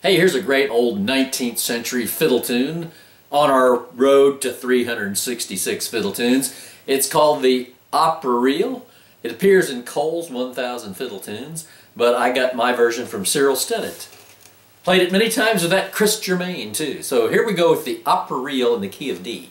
Hey, here's a great old 19th century fiddle tune on our road to 366 fiddle tunes. It's called the Opera Reel. It appears in Cole's 1000 Fiddle Tunes, but I got my version from Cyril Stinnett. Played it many times with that Chris Germain too. So here we go with the Opera Reel in the key of D.